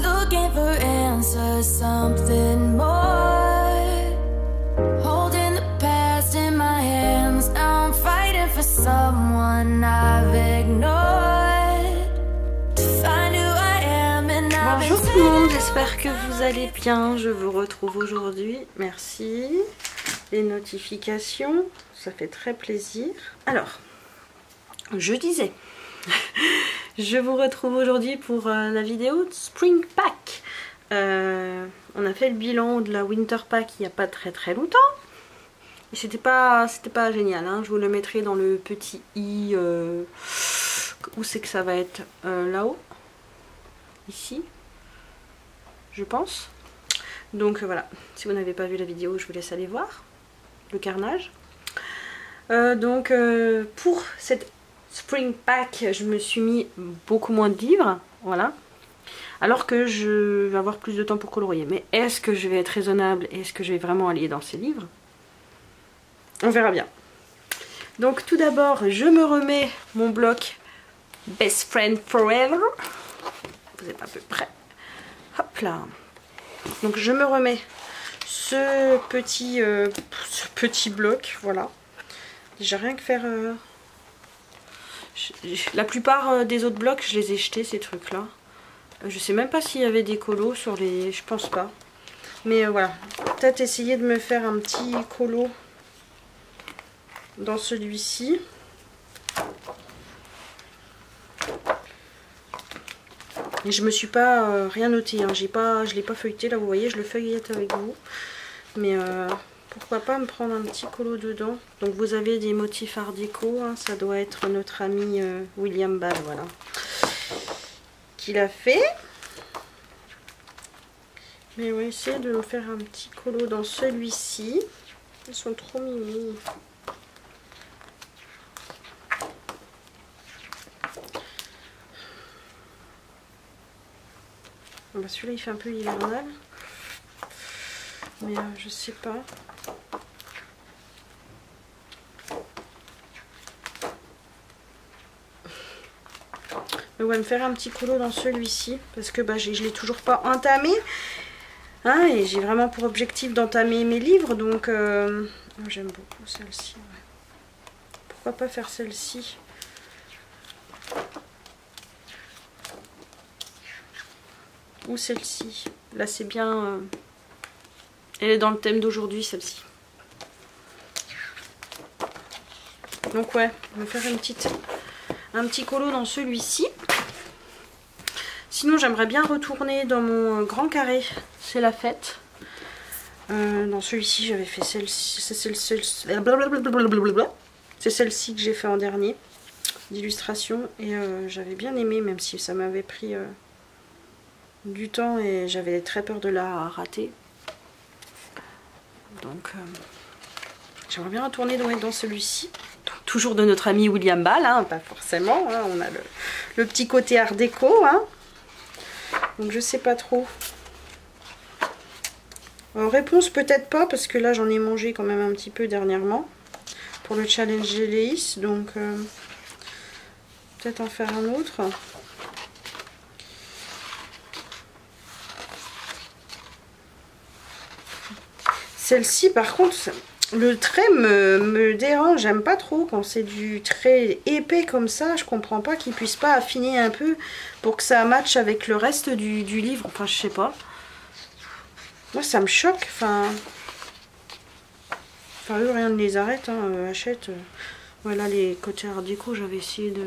looking for answers, something more. Holding the past in my hands, now I'm fighting for someone I've ignored. To find who I am and I've been Bonjour tout le monde, j'espère que vous allez bien. Je vous retrouve aujourd'hui. Merci. Les notifications, ça fait très plaisir. Alors, je disais, je vous retrouve aujourd'hui pour euh, la vidéo Spring Pack. Euh, on a fait le bilan de la Winter Pack il n'y a pas très très longtemps. Et c'était pas, pas génial. hein. Je vous le mettrai dans le petit i. euh, où c'est que ça va être Là-haut Ici je pense. Donc voilà, si vous n'avez pas vu la vidéo, je vous laisse aller voir le carnage. Donc pour cette Spring Pack, je me suis mis beaucoup moins de livres, voilà. Alors que je vais avoir plus de temps pour colorier. Mais est-ce que je vais être raisonnable Est-ce que je vais vraiment aller dans ces livres? On verra bien. Donc tout d'abord, je me remets mon bloc Best Friend Forever. Vous êtes à peu près. Hop là. Donc je me remets ce petit, euh, ce petit bloc, voilà. J'ai rien que faire. euh, La plupart euh, des autres blocs, je les ai jetés ces trucs-là. Euh, Je sais même pas s'il y avait des colos sur les. Je pense pas. Mais euh, voilà. Peut-être essayer de me faire un petit colo dans celui-ci. Et je me suis pas rien noté, hein. j'ai pas, je l'ai pas feuilleté, là vous voyez, je le feuillette avec vous. Mais pourquoi pas me prendre un petit colo dedans. Donc vous avez des motifs art déco, hein. ça doit être notre ami euh, William Ball, voilà. Qui l'a fait. Mais on va essayer de faire un petit colo dans celui-ci. Ils sont trop mimi. Ah bah, Celui-là il fait un peu hivernal. Mais euh, je sais pas. Mais ouais, me faire un petit colo dans celui-ci. Parce que bah, je l'ai toujours pas entamé. Hein, et j'ai vraiment pour objectif d'entamer mes livres. Donc euh, oh, j'aime beaucoup celle-ci. Pourquoi pas faire celle-ci? Ou celle-ci. Là, c'est bien. euh, Elle est dans le thème d'aujourd'hui, celle-ci. Donc ouais, on va faire un petit colo dans celui-ci. Sinon, j'aimerais bien retourner dans mon grand carré. C'est la fête. Euh, dans celui-ci, j'avais fait celle-ci. C'est celle-ci que j'ai fait en dernier d'illustration et euh, j'avais bien aimé, même si ça m'avait pris. euh, du temps et j'avais très peur de la rater. Donc j'aimerais bien retourner dans, celui-ci. Toujours de notre ami William Ball, hein, pas forcément. hein, on a le, le petit côté art déco. hein. Donc je sais pas trop. Réponse peut-être pas parce que là j'en ai mangé quand même un petit peu dernièrement pour le challenge Géléis. Donc euh, peut-être en faire un autre. Celle-ci, par contre, le trait me, dérange. J'aime pas trop quand c'est du trait épais comme ça. Je comprends pas qu'il puisse pas affiner un peu pour que ça matche avec le reste du, livre. Enfin, je sais pas. Moi, ça me choque. Enfin, enfin eux, rien ne les arrête. Hein. euh, achète. euh. Voilà, les côtés art j'avais essayé de...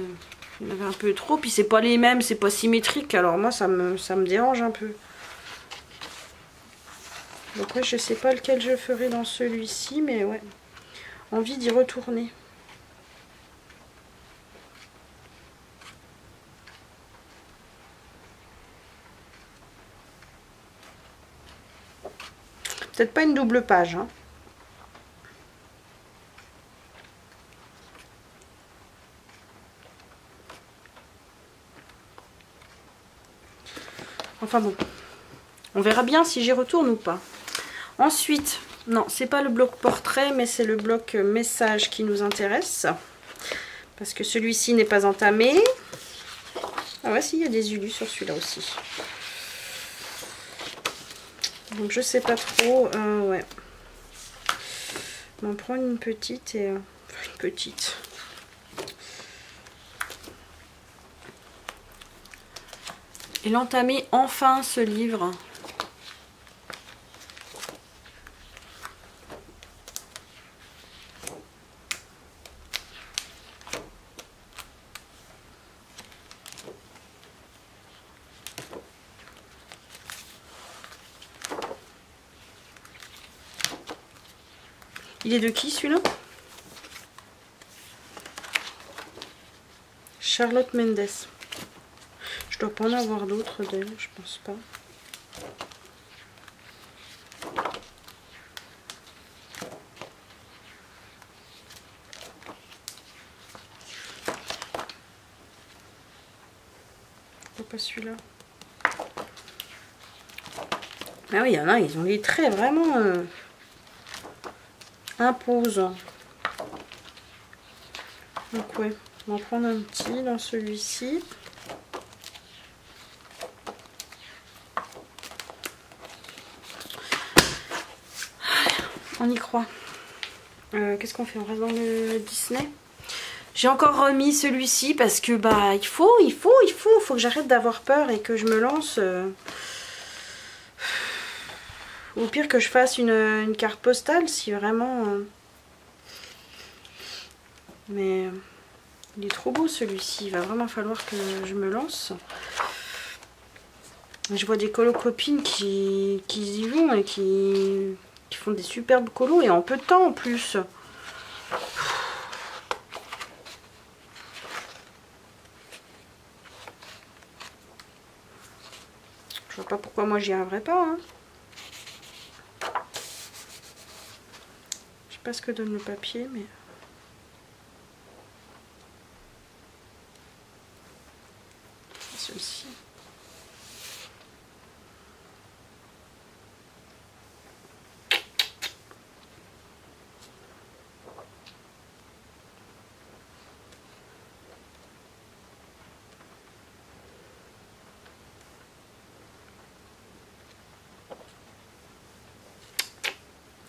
Il y en avait un peu trop. Puis c'est pas les mêmes, c'est pas symétrique. Alors moi, ça me dérange un peu. Donc ouais, je sais pas lequel je ferai dans celui-ci, mais ouais, envie d'y retourner. Peut-être pas une double page. Hein. Enfin bon, on verra bien si j'y retourne ou pas. Ensuite, non, c'est pas le bloc portrait, mais c'est le bloc message qui nous intéresse. Parce que celui-ci n'est pas entamé. Ah ouais, si, il y a des ulus sur celui-là aussi. Donc je sais pas trop. Euh, ouais. On va prendre une petite et... Euh, une petite. Et l'entamer enfin ce livre. Il est de qui celui-là Charlotte Mendes. Je dois pas en avoir d'autres d'elle, je pense pas. Pourquoi pas celui-là Ah oui, il y en a, ils ont les traits vraiment... Euh, imposant. Donc ouais, on va prendre un petit dans celui-ci. On y croit. Euh, qu'est-ce qu'on fait? On reste dans le Disney? J'ai encore remis celui-ci parce que bah il faut, il faut, il faut, faut que j'arrête d'avoir peur et que je me lance. Euh, au pire que je fasse une, carte postale si vraiment... Euh, mais il est trop beau celui-ci. Il va vraiment falloir que je me lance. Je vois des colo-copines qui, y vont et qui, qui font des superbes colos et en peu de temps en plus. Je vois pas pourquoi moi j'y arriverais pas. Hein. Pas ce que donne le papier, mais... Ceci.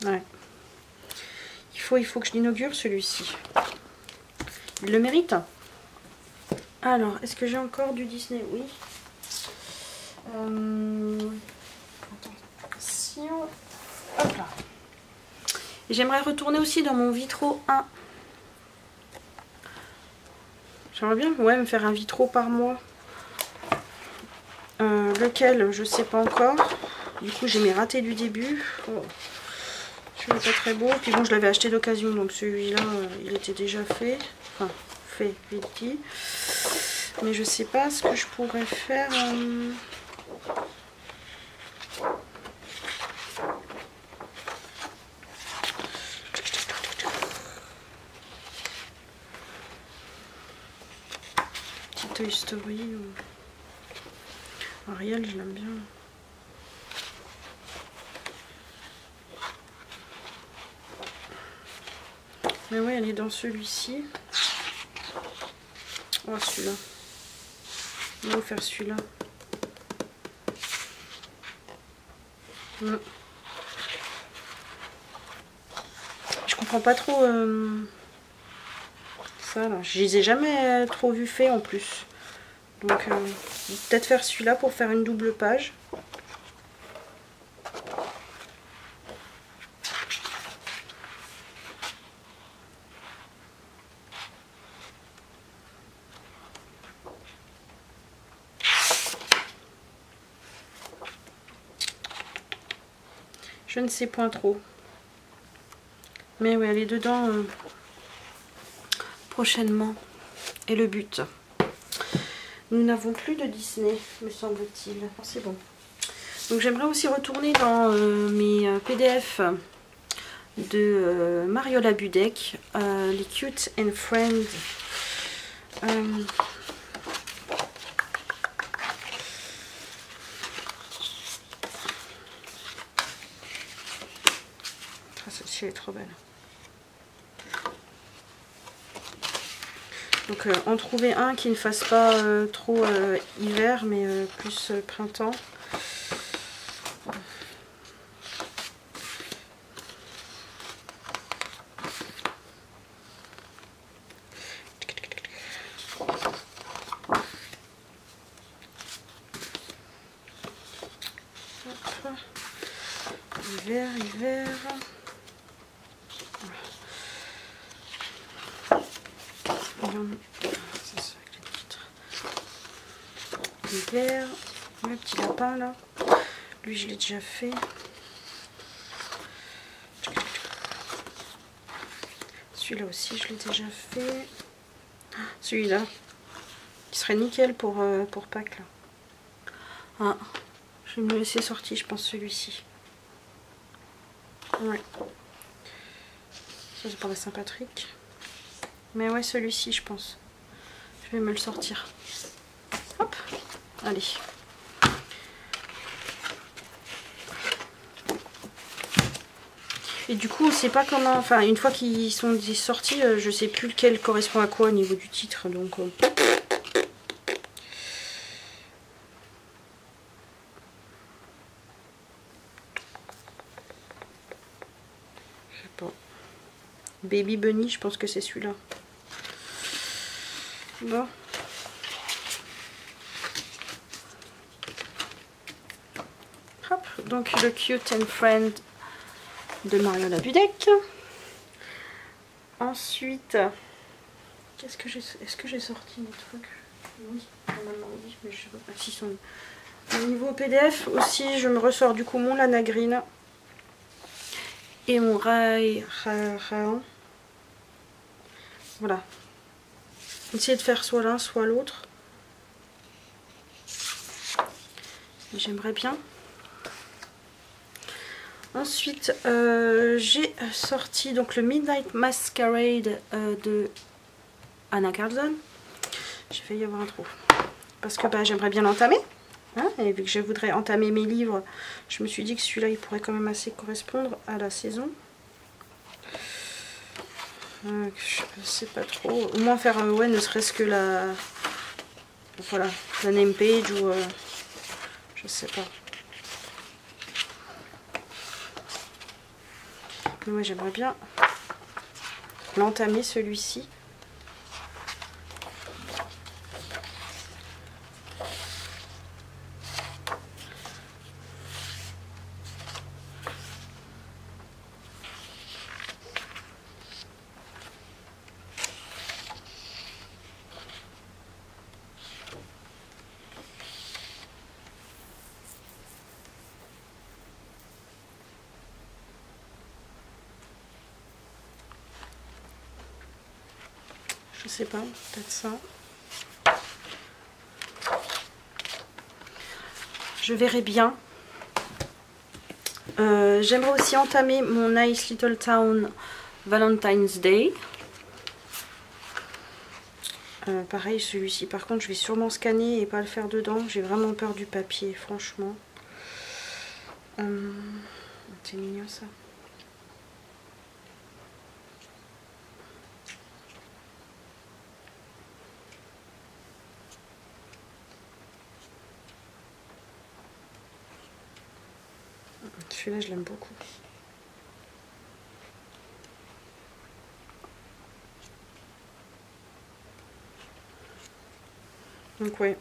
Ouais il faut que je l'inaugure celui-ci. Il le mérite. Alors, est-ce que j'ai encore du Disney? Oui. Euh, attention. Hop là. J'aimerais retourner aussi dans mon vitro 1. J'aimerais bien ouais, me faire un vitro par mois. Euh, lequel, je sais pas encore. Du coup, j'ai mes ratés du début. Oh pas très beau. Puis bon, je l'avais acheté d'occasion, donc celui-là, euh, il était déjà fait. Enfin, fait, dit. Mais je sais pas ce que je pourrais faire. Euh, Petit Toy Story. Ariel, je l'aime bien. Mais oui, elle est dans celui-ci. Oh, celui-là. On va faire celui-là. Je comprends pas trop euh, ça là. Je les ai jamais trop vu fait en plus. Donc euh, peut-être faire celui-là pour faire une double page. Je ne sais point trop. Mais oui, est dedans euh, prochainement. Et le but. Nous n'avons plus de Disney, me semble-t-il. Oh, c'est bon. Donc j'aimerais aussi retourner dans euh, mes euh, PDF de Mariola Budek, les Cute and Friends. Elle est trop belle. Donc euh, en trouver un qui ne fasse pas euh, trop euh, hiver mais plus printemps. Hiver, hiver. Hiver. Le petit lapin là. Lui, je l'ai déjà fait. Celui-là aussi, je l'ai déjà fait. Celui-là, qui serait nickel pour, euh, pour Pâques. Là. Ah, je vais me laisser sortir, je pense, celui-ci. Ouais. Ça, c'est pour la Saint-Patrick. Mais ouais, celui-ci, je pense. Je vais me le sortir. Hop, allez. Et du coup, on sait pas comment. Enfin, une fois qu'ils sont sortis, euh, je sais plus lequel correspond à quoi au niveau du titre. Donc. Euh. Baby Bunny, je pense que c'est celui-là. Bon. Hop, donc le Cute and Friend de Mario Labudec. Ensuite, qu'est-ce que j'ai est-ce que j'ai sorti Oui, normalement oui, mais je sais pas si sont au niveau PDF aussi, je me ressors du coup mon Lana et mon Rai Raon. Voilà. Essayer de faire soit l'un, soit l'autre. J'aimerais bien. Ensuite, euh, j'ai sorti donc le Midnight Masquerade euh, de Anna Carlson. J'ai failli y avoir un trou. Parce que bah, j'aimerais bien l'entamer. Hein, et vu que je voudrais entamer mes livres, je me suis dit que celui-là, il pourrait quand même assez correspondre à la saison. Euh, je sais pas trop. Au moins faire, ouais, ne serait-ce que la... Voilà, la name page ou... je sais pas. Moi j'aimerais bien l'entamer celui-ci. Sais pas, peut-être ça. Je verrai bien. Euh, j'aimerais aussi entamer mon Nice Little Town Valentine's Day. Euh, pareil, celui-ci, par contre, je vais sûrement scanner et pas le faire dedans. J'ai vraiment peur du papier, franchement. Euh, c'est mignon ça. Celui-là, je l'aime beaucoup. Donc ouais,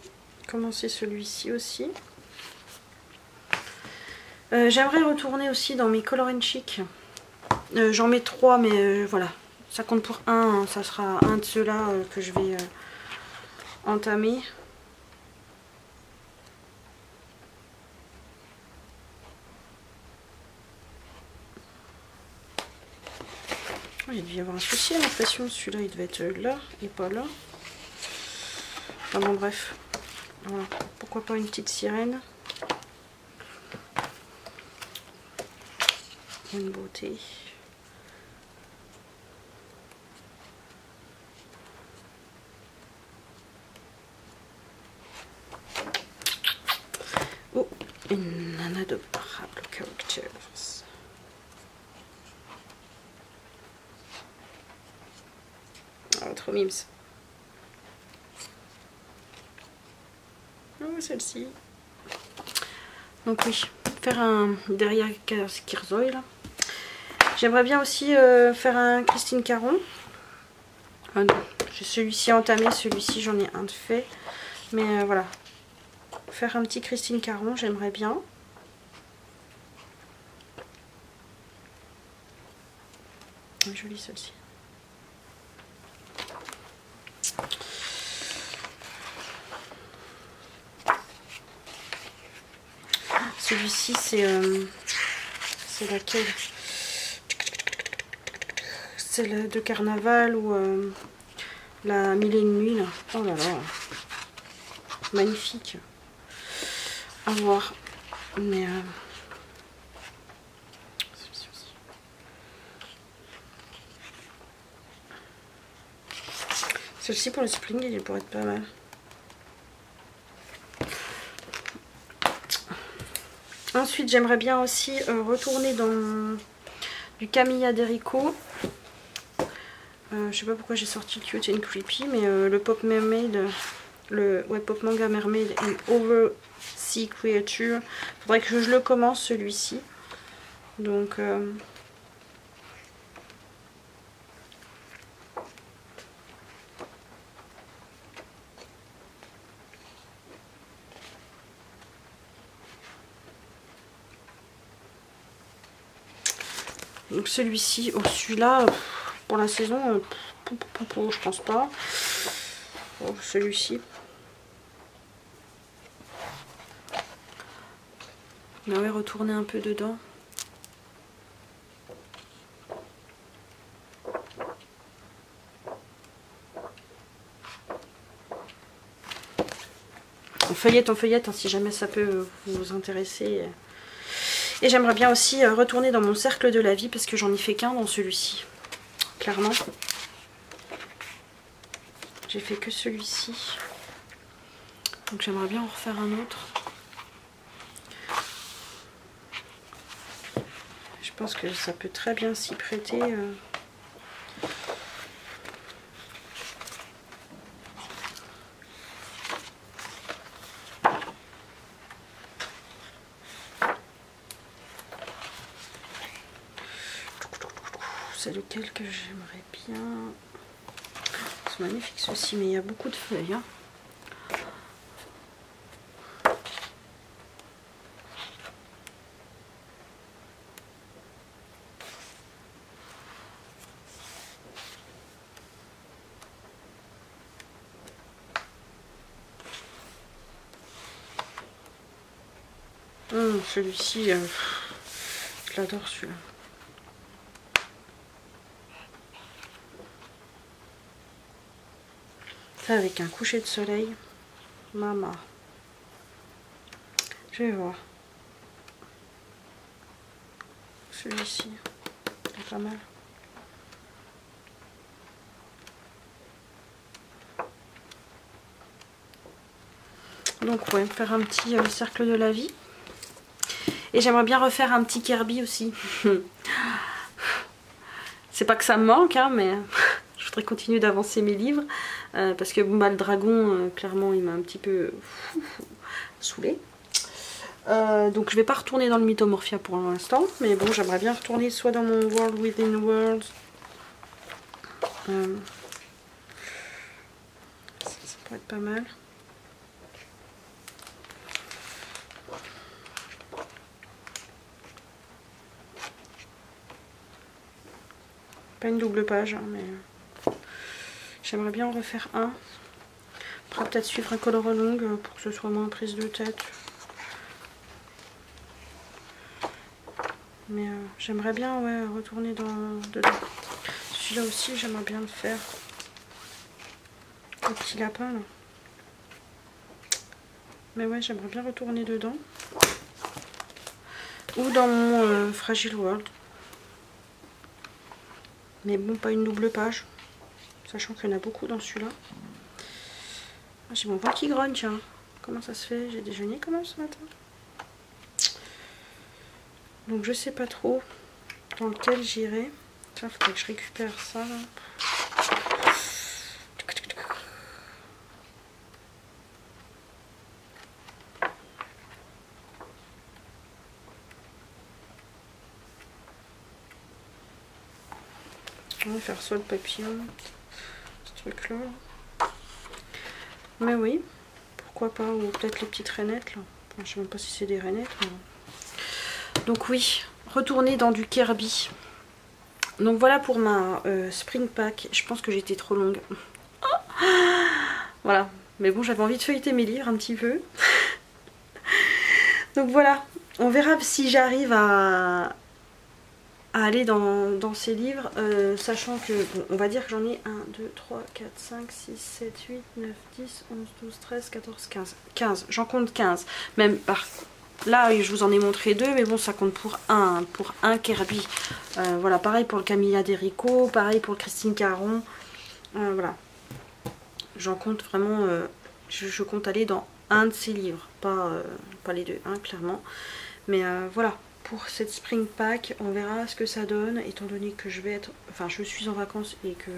commencer celui-ci aussi. Euh, j'aimerais retourner aussi dans mes Color Chic. Euh, j'en mets trois, mais euh, voilà. Ça compte pour un. Hein. Ça sera un de ceux-là que je vais entamer. Il devait y avoir un souci à l'impression. Celui-là, il devait être là et pas là. Enfin bon, bref. Voilà. Pourquoi pas une petite sirène Une beauté. Oh, une inadorable characters. Oh, celle-ci. Donc oui, faire un derrière Kirzoy là. J'aimerais bien aussi euh, faire un Christine Caron. Ah j'ai celui-ci entamé, celui-ci j'en ai un de fait. Mais euh, voilà, faire un petit Christine Caron, j'aimerais bien. Jolie celle-ci. Celui-ci, c'est euh, c'est laquelle? Celle de carnaval ou euh, la mille et une nuits là. Oh là là, magnifique. À voir, mais euh, celle-ci pour le spring, il pourrait être pas mal. Ensuite, j'aimerais bien aussi euh, retourner dans du Camilla Derico. Euh, je sais pas pourquoi j'ai sorti Cute and Creepy, mais euh, le Pop Mermaid, le ouais, Pop Manga Mermaid and Over Sea Creature. Faudrait que je le commence celui-ci. Donc Donc celui-ci, oh, celui-là, pour la saison, euh, je pense pas. Oh, celui-ci. On va retourner un peu dedans. On feuillette, on feuillette, hein, si jamais ça peut vous intéresser. Et j'aimerais bien aussi euh, retourner dans mon cercle de la vie parce que j'en ai fait qu'un dans celui-ci. Clairement. J'ai fait que celui-ci. Donc j'aimerais bien en refaire un autre. Je pense que ça peut très bien s'y prêter. Euh. Lequel que j'aimerais bien. C'est magnifique ceci, mais il y a beaucoup de feuilles. Hein. Hum, celui-ci, euh, je l'adore celui-là. Avec un coucher de soleil. Maman. Je vais voir. Celui-ci. Pas mal. Donc ouais, faire un petit euh, cercle de la vie. Et j'aimerais bien refaire un petit Kirby aussi. C'est pas que ça me manque, hein, mais je voudrais continuer d'avancer mes livres. Euh, parce que le dragon, euh, clairement, il m'a un petit peu saoulé. Euh, donc je vais pas retourner dans le Mythomorphia pour l'instant. Mais bon, j'aimerais bien retourner soit dans mon World Within Worlds. Ça, ça pourrait être pas mal. Pas une double page, hein, mais... J'aimerais bien en refaire un. Après peut-être suivre un color long pour que ce soit moins prise de tête. Mais euh, j'aimerais bien ouais, retourner dans, dedans. Celui-là aussi j'aimerais bien le faire. Le petit lapin là. Mais ouais j'aimerais bien retourner dedans. Ou dans mon euh, Fragile World. Mais bon pas une double page. Sachant qu'il y en a beaucoup dans celui-là. Ah, j'ai mon ventre qui grogne, tiens. Comment ça se fait? J'ai déjeuné comment ce matin? Donc je sais pas trop dans lequel j'irai. Tiens, faudrait que je récupère ça. On va faire soit le papillon, Mais oui, pourquoi pas, ou peut-être les petites rainettes là. je sais même pas si c'est des rainettes. Donc oui, retourner dans du Kirby. Donc voilà pour ma euh, spring pack. Je pense que j'étais trop longue. voilà. Mais bon, j'avais envie de feuilleter mes livres un petit peu. Donc voilà. On verra si j'arrive à, aller dans, ces livres, euh, sachant que, on va dire que j'en ai 1, 2, 3, 4, 5, 6, 7, 8, 9, 10, 11, 12, 13, 14, 15. 15, j'en compte 15. Même par Là, je vous en ai montré deux, mais bon, ça compte pour un, pour un Kirby. Euh, voilà, pareil pour le Camilla Derico, pareil pour Christine Caron. Euh, voilà. J'en compte vraiment, je, compte aller dans un de ces livres, pas, pas les deux, hein, clairement. Mais voilà, pour cette spring pack. On verra ce que ça donne, étant donné que je vais être, enfin je suis en vacances et que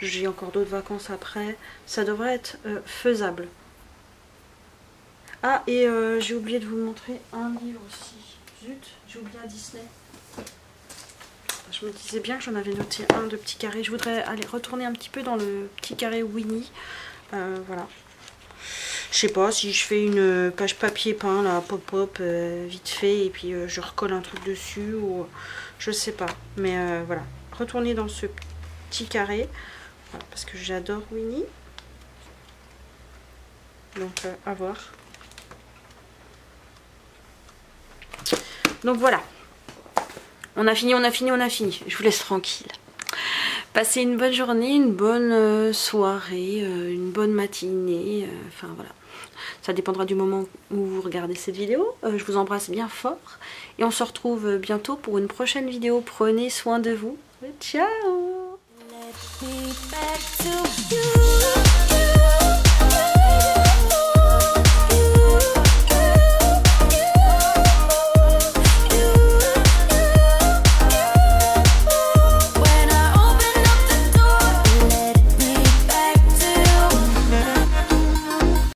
j'ai encore d'autres vacances après. Ça devrait être euh, faisable. Ah, et euh, j'ai oublié de vous montrer un livre aussi. Zut, j'ai oublié un Disney. Je me disais bien que j'en avais noté un de petit carré. Je voudrais aller retourner un petit peu dans le petit carré Winnie. Euh, voilà. Je sais pas si je fais une page papier peint, là, pop-pop, euh, vite fait, et puis euh, je recolle un truc dessus, ou je sais pas. Mais euh, voilà, retourner dans ce petit carré, parce que j'adore Winnie. Donc, à voir. Donc voilà. On a fini, on a fini, on a fini. Je vous laisse tranquille. Passez une bonne journée, une bonne soirée, une bonne matinée. Enfin voilà. Ça dépendra du moment où vous regardez cette vidéo. Euh, je vous embrasse bien fort. Et on se retrouve bientôt pour une prochaine vidéo. Prenez soin de vous. Ciao